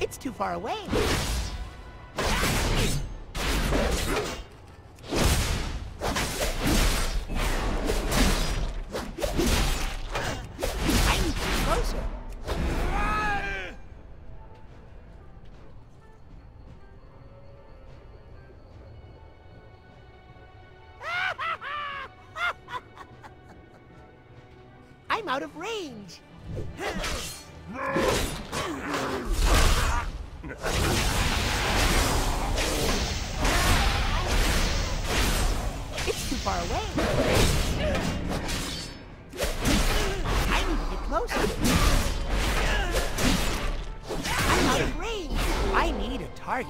It's too far away. I need to be closer. I'm out of range. It's too far away. I need to get closer. I'm out of range. I need a target.